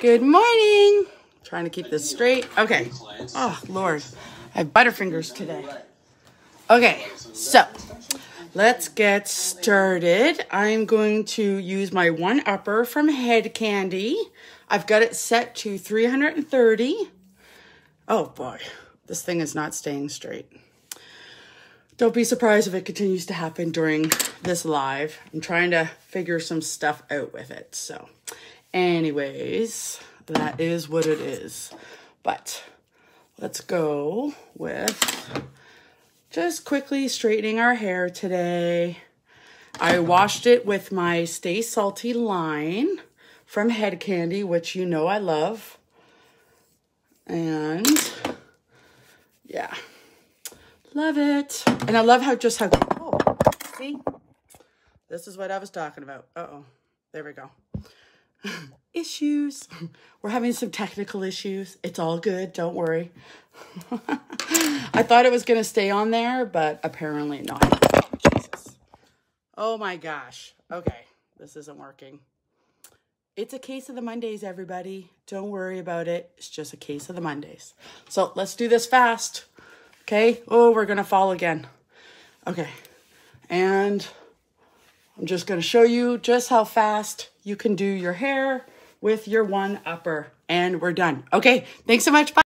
Good morning. Trying to keep this straight. Okay. Oh, Lord. I have butterfingers today. Okay, so let's get started. I'm going to use my one upper from Head Kandy. I've got it set to 330. Oh boy, this thing is not staying straight. Don't be surprised if it continues to happen during this live. I'm trying to figure some stuff out with it. So anyways, that is what it is. But let's go with just quickly straightening our hair today. I washed it with my Stay Salty line from Head Kandy, which you know I love. And yeah, love it. And I love how just how, oh, see, this is what I was talking about. Uh-oh, there we go. Issues. We're having some technical issues. It's all good. Don't worry. I thought it was going to stay on there, but apparently not. Oh, Jesus. Oh my gosh. Okay. This isn't working. It's a case of the Mondays, everybody. Don't worry about it. It's just a case of the Mondays. So let's do this fast. Okay. Oh, we're going to fall again. Okay. And I'm just going to show you just how fast you can do your hair with your one upper. And we're done. Okay. Thanks so much. Bye.